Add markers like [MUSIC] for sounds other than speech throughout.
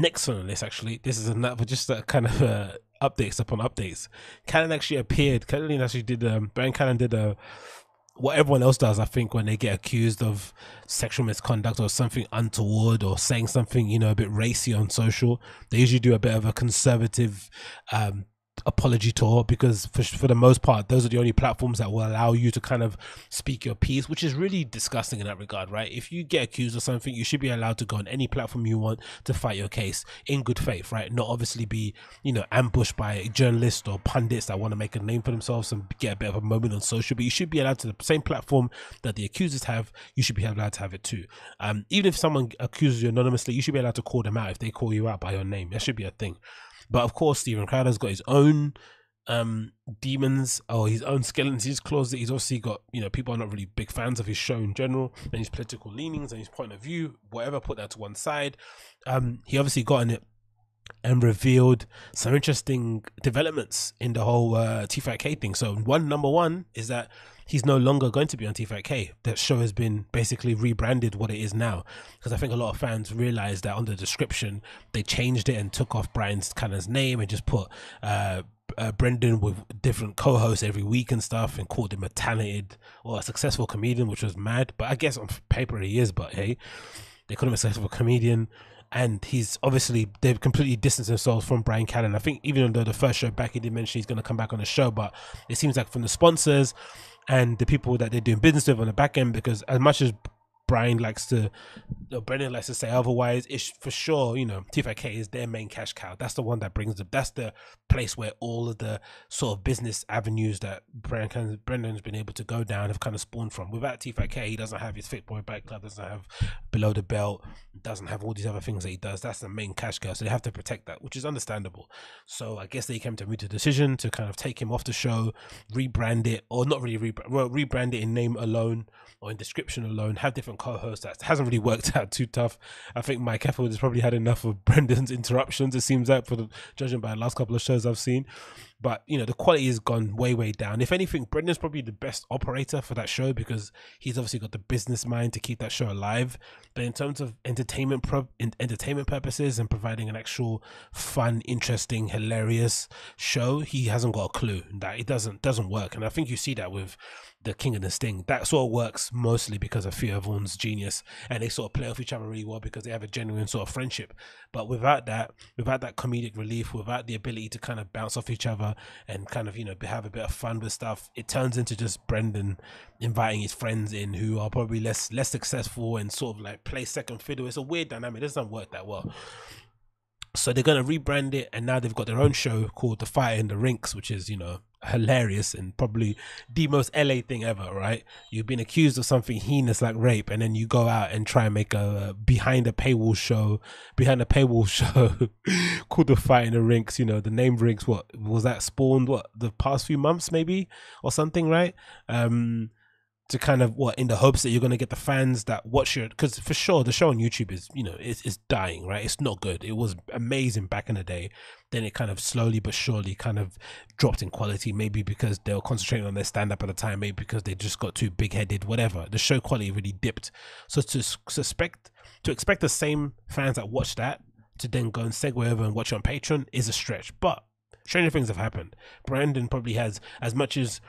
next on the list, actually, this is another just a kind of uh, updates upon updates. Callen actually appeared. Callen actually did. Um, Bryan Callen did a what everyone else does, I think, when they get accused of sexual misconduct or something untoward or saying something, you know, a bit racy on social, they usually do a bit of a conservative um, apology tour because for, for the most part those are the only platforms that will allow you to kind of speak your piece which is really disgusting in that regard right? If you get accused of something you should be allowed to go on any platform you want to fight your case in good faith right? Not obviously be you know ambushed by journalists or pundits that want to make a name for themselves and get a bit of a moment on social but you should be allowed to the same platform that the accusers have you should be allowed to have it too. Um, even if someone accuses you anonymously you should be allowed to call them out if they call you out by your name. That should be a thing but of course, Steven Crowder's got his own um demons or his own skeletons in his closet. he's obviously got you know people are not really big fans of his show in general and his political leanings and his point of view whatever put that to one side um he obviously got in it and revealed some interesting developments in the whole uh, T5K thing. So one number one is that he's no longer going to be on T5K. That show has been basically rebranded what it is now. Because I think a lot of fans realized that on the description they changed it and took off Bryan's of name and just put uh, uh, Brendan with different co-hosts every week and stuff, and called him a talented or a successful comedian, which was mad. But I guess on paper he is. But hey, they call him a successful comedian and he's obviously they've completely distanced themselves from Bryan Callen. I think even though the first show back he did mention he's going to come back on the show, but it seems like from the sponsors and the people that they're doing business with on the back end, because as much as Bryan likes to, or Brendan likes to say otherwise. It's for sure, you know, T5K is their main cash cow. That's the one that brings them. That's the place where all of the sort of business avenues that Brendan, Brendan's been able to go down have kind of spawned from. Without T5K, he doesn't have his Fit Boy Bike Club, doesn't have below the belt, doesn't have all these other things that he does. That's the main cash cow. So they have to protect that, which is understandable. So I guess they came to a mutual decision to kind of take him off the show, rebrand it, or not really rebrand, well, rebrand it in name alone or in description alone, have different co-host that hasn't really worked [LAUGHS] out too tough. I think Mike Efford has probably had enough of [LAUGHS] Brendan's interruptions. It seems like for the judging by the last couple of shows I've seen, but you know the quality has gone way way down. If anything, Brendan's probably the best operator for that show because he's obviously got the business mind to keep that show alive. But in terms of entertainment pro- entertainment purposes and providing an actual fun, interesting, hilarious show, he hasn't got a clue that it doesn't doesn't work. And I think you see that with the King and the Sting. That sort of works mostly because of Theo Von's genius, and they sort of play off each other really well because they have a genuine sort of friendship. But without that, without that comedic relief, without the ability to kind of bounce off each other and kind of you know have a bit of fun with stuff, it turns into just Brendan inviting his friends in who are probably less less successful and sort of like play second fiddle. It's a weird dynamic. It doesn't work that well. So they're gonna rebrand it, and now they've got their own show called The Fighter and the Wrinks, which is you know hilarious and probably the most LA thing ever, right? You've been accused of something heinous like rape, and then you go out and try and make a behind the paywall show, behind the paywall [LAUGHS] show called The Fighter and the Wrinks. You know, the name Wrinks, what was that spawned, what, the past few months maybe, or something, right? Um, to kind of what in the hopes that you're going to get the fans that watch your because for sure the show on youtube is you know it's, it's dying right? It's not good. It was amazing back in the day. Then it kind of slowly but surely kind of dropped in quality maybe because they were concentrating on their stand-up at the time maybe because they just got too big-headed whatever. The show quality really dipped. So to suspect to expect the same fans that watch that to then go and segue over and watch on patreon is a stretch. But stranger things have happened. Brendan probably has as much as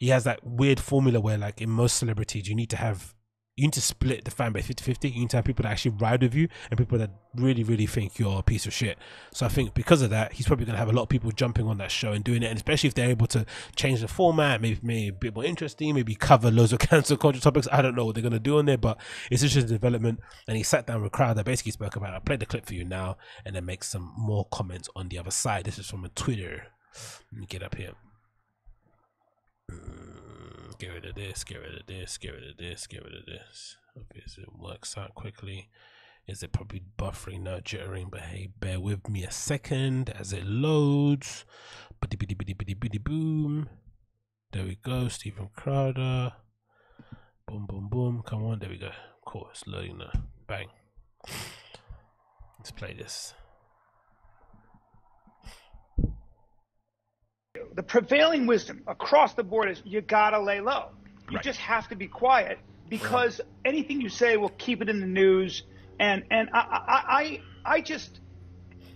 he has that weird formula where like in most celebrities you need to have you need to split the fan base 50-50 you need to have people that actually ride with you and people that really really think you're a piece of shit. So i think because of that he's probably going to have a lot of people jumping on that show and doing it. And especially if they're able to change the format maybe, maybe a bit more interesting maybe cover loads of [LAUGHS] cancer culture topics. I don't know what they're going to do on there but it's just a development. And he sat down with Crowder basically spoke about it. i played the clip for you now and then make some more comments on the other side. This is from a twitter. Let me get up here Mm, get rid of this, get rid of this, get rid of this, get rid of this. So it works out quickly. Is it probably buffering, not jittering? But hey, bear with me a second as it loads. Bitty bitty bitty bitty bitty boom. There we go, Steven Crowder. Boom, boom, boom. Come on, there we go. Cool, it's loading now. Bang. Let's play this. The prevailing wisdom across the board is you gotta lay low. You right. just have to be quiet because anything you say will keep it in the news. And and I I I, I just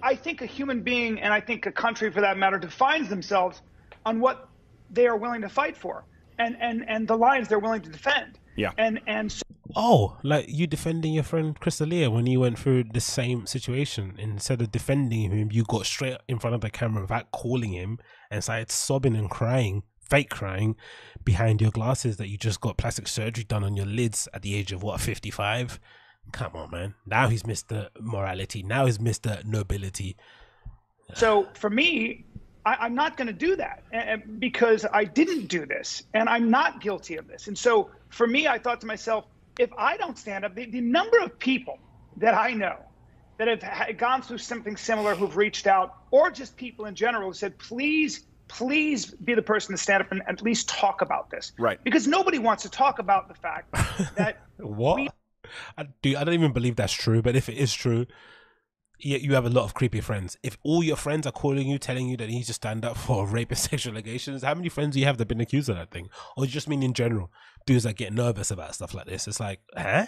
I think a human being, and I think a country for that matter, defines themselves on what they are willing to fight for and, and, and the lines they're willing to defend. Yeah. And and so Oh, like you defending your friend Chris D'Elia when he went through the same situation. Instead of defending him, you got straight in front of the camera without calling him and started sobbing and crying, fake crying, behind your glasses that you just got plastic surgery done on your lids at the age of what, 55? Come on, man. Now he's Mr. Morality. Now he's Mr. Nobility. So for me, I, am not going to do that because I didn't do this and I'm not guilty of this. And so for me, I thought to myself, if I don't stand up, the, the number of people that I know that have gone through something similar who've reached out, or just people in general who said, please, please be the person to stand up and at least talk about this. Right. Because nobody wants to talk about the fact [LAUGHS] that. what? We- I, do, I don't even believe that's true, but if it is true, you, you have a lot of creepy friends. If all your friends are calling you, telling you that you need to stand up [LAUGHS] for rape and sexual allegations, how many friends do you have that have been accused of that thing? Or just mean in general, dudes that get nervous about stuff like this? It's like, huh?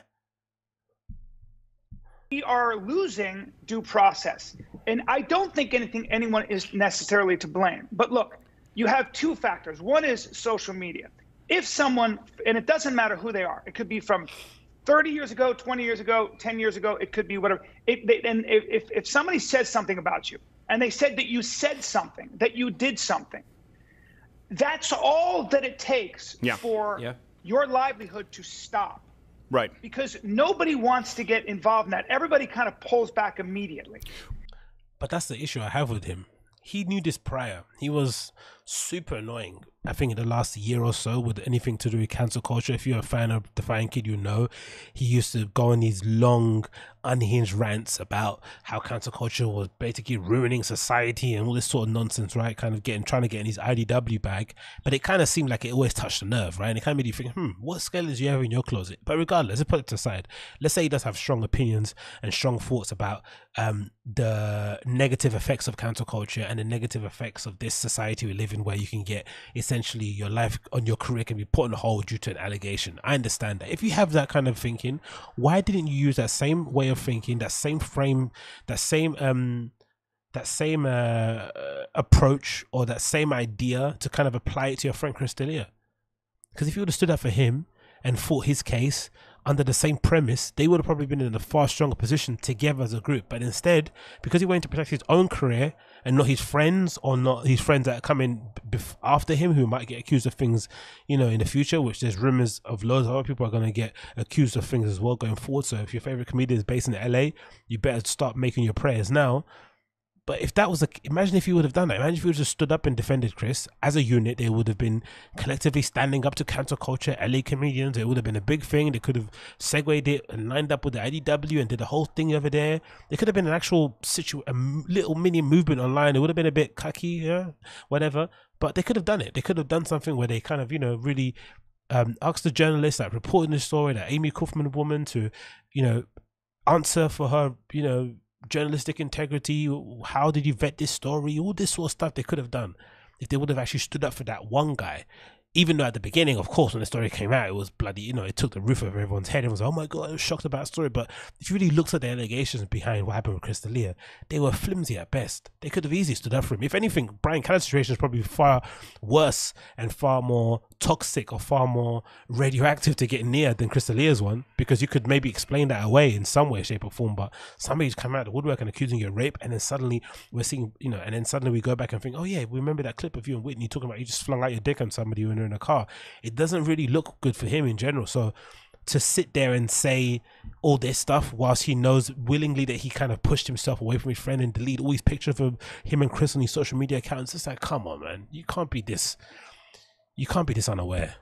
We are losing due process. And I don't think anything anyone is necessarily to blame. But look, you have two factors. One is social media. If someone, and it doesn't matter who they are, it could be from 30 years ago, 20 years ago, 10 years ago, it could be whatever. It, they, and if, if somebody says something about you and they said that you said something, that you did something, that's all that it takes yeah. for yeah. your livelihood to stop. Right. Because nobody wants to get involved in that. Everybody kind of pulls back immediately. But that's the issue I have with him. He knew this prior. He was super annoying. I think in the last year or so with anything to do with cancel culture. If you're a fan of Defying Kid, you know he used to go on these long, unhinged rants about how cancel culture was basically ruining society and all this sort of nonsense, right? Kind of getting trying to get in his IDW bag. But it kind of seemed like it always touched the nerve, right? And it kind of made you think, hmm, what skeletons do you have in your closet? But regardless, let's put it aside. Let's say he does have strong opinions and strong thoughts about um, the negative effects of cancel culture and the negative effects of this society we live in where you can get essentially your life on your career can be put on hold due to an allegation. I understand that. If you have that kind of thinking, why didn't you use that same way of thinking, that same frame, that same um that same uh, approach or that same idea to kind of apply it to your friend Chris D'Elia? Because if you would have stood up for him and fought his case under the same premise, they would have probably been in a far stronger position together as a group. But instead, because he wanted to protect his own career and not his friends or not his friends that come in bef- after him who might get accused of things, you know, in the future, which there's rumors of loads of other people are going to get accused of things as well going forward. So if your favorite comedian is based in LA, you better start making your prayers now but if that was a, imagine if you would have done that. Imagine if you would have just stood up and defended Chris as a unit. They would have been collectively standing up to cancel culture. LA comedians. It would have been a big thing. They could have segued it and lined up with the IDW and did the whole thing over there. It could have been an actual situ, a little mini movement online. It would have been a bit cocky, yeah, whatever. But they could have done it. They could have done something where they kind of, you know, really um, asked the journalist that reported the story, that Amy Kaufman woman, to, you know, answer for her, you know journalistic integrity. How did you vet this story? All this sort of stuff they could have done if they would have actually stood up for that one guy even though at the beginning, of course, when the story came out, it was bloody, you know, it took the roof over everyone's head. Everyone's like, oh my God, I was shocked about the story. But if you really looked at the allegations behind what happened with Chris D'Elia, they were flimsy at best. They could have easily stood up for him. If anything, Bryan Callen's situation is probably far worse and far more toxic or far more radioactive to get near than Chris D'Elia's one because you could maybe explain that away in some way, shape, or form. But somebody's come out of the woodwork and accusing you of rape, and then suddenly we're seeing, you know, and then suddenly we go back and think, oh yeah, we remember that clip of you and Whitney talking about you just flung out your dick on somebody when in a car it doesn't really look good for him in general. So to sit there and say all this stuff whilst he knows willingly that he kind of pushed himself away from his friend and delete all these pictures of him and Chris on his social media accounts, it's like, come on, man, you can't be this, you can't be this unaware.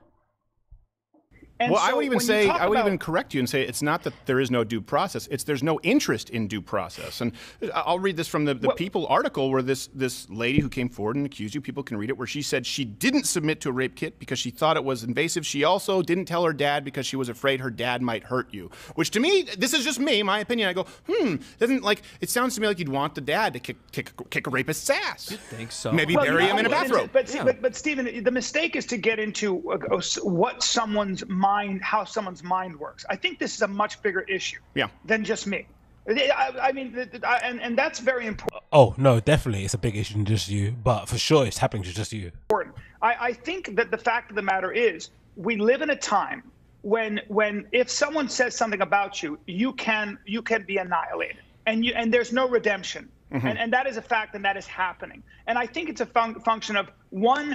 And well, so I would even say I would about- even correct you and say it's not that there is no due process; it's there's no interest in due process. And I'll read this from the, the Well- People article where this this lady who came forward and accused you, people can read it, where she said she didn't submit to a rape kit because she thought it was invasive. She also didn't tell her dad because she was afraid her dad might hurt you. Which to me, this is just me, my opinion. I go, hmm, doesn't like it sounds to me like you'd want the dad to kick kick kick a rapist's ass. think so. Maybe Well, bury no, him in a but- bathrobe. But, see, but, but Steven, the mistake is to get into uh, uh, what someone's mind, how someone's mind works. I think this is a much bigger issue Yeah. than just me. I, I mean, and and that's very important. Oh no, definitely, it's a big issue than just you. But for sure, it's happening to just you. I, I think that the fact of the matter is, we live in a time when when if someone says something about you, you can you can be annihilated, and you and there's no redemption. Mm-hmm. And, and that is a fact, and that is happening. And I think it's a fun- function of one,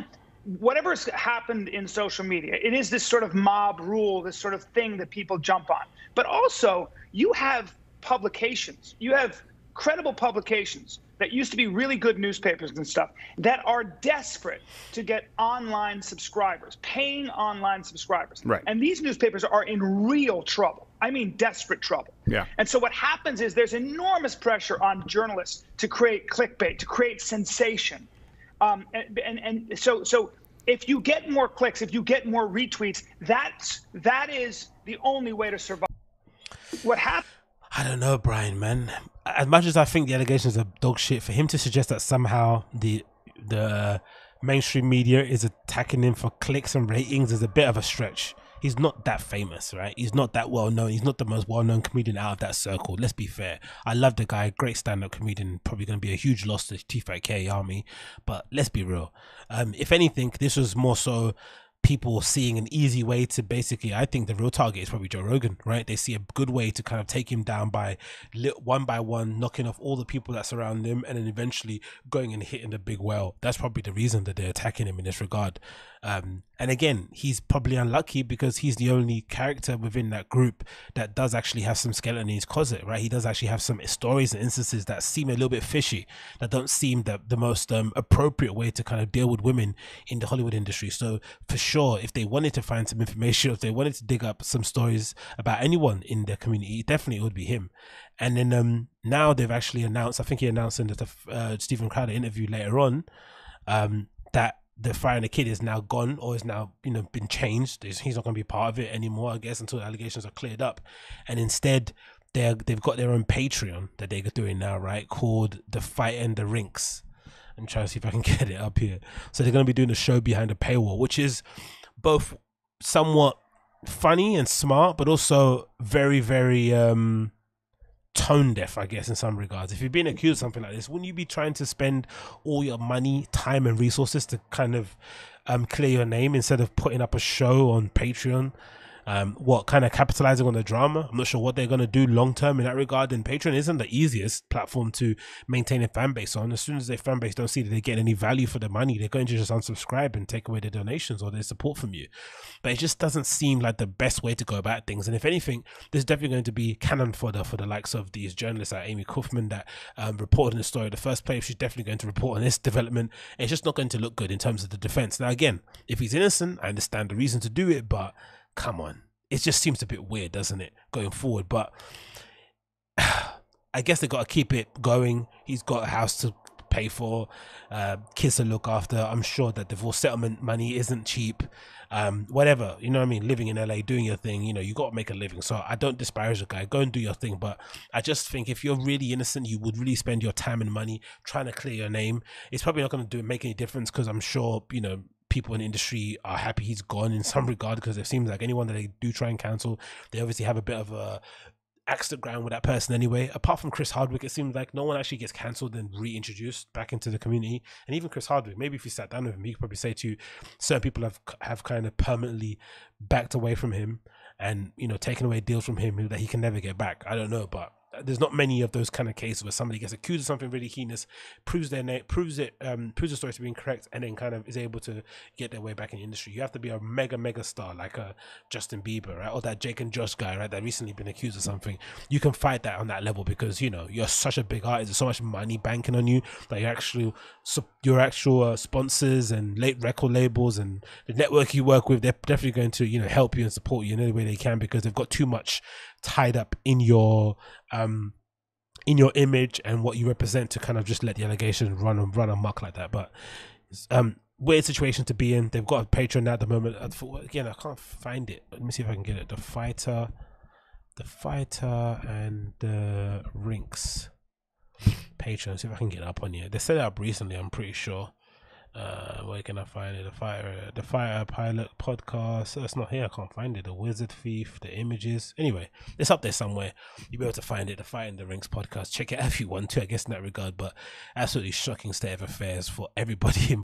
whatever's happened in social media, it is this sort of mob rule, this sort of thing that people jump on. But also, you have publications, you have credible publications that used to be really good newspapers and stuff that are desperate to get online subscribers, paying online subscribers. Right. And these newspapers are in real trouble. I mean, desperate trouble. Yeah. And so what happens is there's enormous pressure on journalists to create clickbait, to create sensation. Um, and, and, and so, so if you get more clicks, if you get more retweets, that's, that is the only way to survive. What happened? I don't know, Bryan, man. As much as I think the allegations are dog shit, for him to suggest that somehow the the mainstream media is attacking him for clicks and ratings is a bit of a stretch. He's not that famous, right? He's not that well known. He's not the most well known comedian out of that circle. Let's be fair. I love the guy, great stand up comedian, probably going to be a huge loss to T5K Army. But let's be real. Um, if anything, this was more so people seeing an easy way to basically i think the real target is probably joe rogan right they see a good way to kind of take him down by one by one knocking off all the people that surround him and then eventually going and hitting the big well that's probably the reason that they're attacking him in this regard um, and again, he's probably unlucky because he's the only character within that group that does actually have some skeleton in his closet, right? He does actually have some stories and instances that seem a little bit fishy, that don't seem the, the most um, appropriate way to kind of deal with women in the Hollywood industry. So, for sure, if they wanted to find some information, if they wanted to dig up some stories about anyone in their community, definitely it would be him. And then um, now they've actually announced, I think he announced in the uh, Steven Crowder interview later on, um, that the firing the kid is now gone or is now you know been changed. He's not going to be part of it anymore, I guess, until the allegations are cleared up. And instead, they're they've got their own Patreon that they're doing now, right? Called the Fighter and the Wrinks. I'm trying to see if I can [LAUGHS] get it up here. So they're going to be doing a show behind a paywall, which is both somewhat funny and smart, but also very, very um tone deaf, I guess, in some regards. If you've been accused of something like this, wouldn't you be trying to spend all your money, time, and resources to kind of um, clear your name instead of putting up a show on Patreon um, what kind of capitalizing on the drama. I'm not sure what they're going to do long term in that regard. And Patreon isn't the easiest platform to maintain a fan base on. As soon as their fan base don't see that they get any value for their money, they're going to just unsubscribe and take away their donations or their support from you. But it just doesn't seem like the best way to go about things. And if anything, there's definitely going to be cannon fodder for the likes of these journalists like Amy Kaufman that um, reported the story the first place. She's definitely going to report on this development. It's just not going to look good in terms of the defense. Now, again, if he's innocent, I understand the reason to do it, but come on. It just seems a bit weird, doesn't it, going forward? But [SIGHS] I guess they got to keep it going. He's got a house to pay for, uh, kids to look after. I'm sure that divorce settlement money isn't cheap. Um, whatever, you know what I mean? Living in LA, doing your thing, you know, you got to make a living. So I don't disparage the guy. Go and do your thing. But I just think if you're really innocent, you would really spend your time and money trying to clear your name. It's probably not going to do make any difference because I'm sure, you know, people in industry are happy he's gone in some regard because it seems like anyone that they do try and cancel, they obviously have a bit of a axe to ground with that person anyway. Apart from Chris Hardwick, it seems like no one actually gets cancelled and reintroduced back into the community. And even Chris Hardwick, maybe if you sat down with him, he could probably say to you, certain people have have kind of permanently backed away from him and you know taken away deals from him that he can never get back. I don't know, but there's not many of those kind of cases where somebody gets accused of something really heinous, proves their name, proves it, um, proves the story to be incorrect, and then kind of is able to get their way back in the industry. You have to be a mega mega star like a Justin Bieber, right, or that Jake and Josh guy, right, that recently been accused of something. You can fight that on that level because you know you're such a big artist. There's so much money banking on you that your actual your actual uh, sponsors and late record labels and the network you work with, they're definitely going to you know help you and support you in any way they can because they've got too much tied up in your um in your image and what you represent to kind of just let the allegations run and run amok like that. But um weird situation to be in. They've got a Patreon at the moment. Again, I can't find it. Let me see if I can get it. The fighter, the fighter, and the Wrinks Patreon. See if I can get it up on here. They set it up recently. I'm pretty sure. Uh, where can I find it? The fire, the fire pilot podcast. That's not here. I can't find it. The wizard thief, the images. Anyway, it's up there somewhere. You'll be able to find it. The Fighter and the Wrinks podcast. Check it out if you want to. I guess in that regard, but absolutely shocking state of affairs for everybody [LAUGHS]